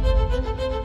Música